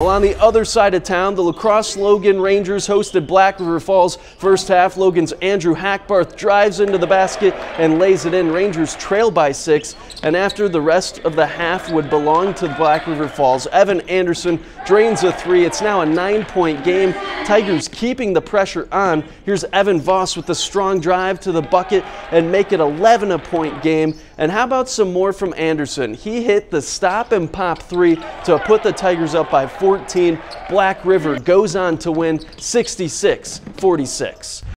Well, on the other side of town, the La Crosse Logan Rangers hosted Black River Falls. First half, Logan's Andrew Hackbarth drives into the basket and lays it in. Rangers trail by six, and after the rest of the half would belong to Black River Falls, Evan Anderson drains a three. It's now a nine-point game. Tigers keeping the pressure on. Here's Evan Voss with a strong drive to the bucket and make it 11 a point game. And how about some more from Anderson? He hit the stop and pop three to put the Tigers up by 14. Black River goes on to win 66 46.